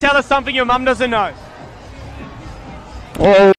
Tell us something your mum doesn't know. Oh.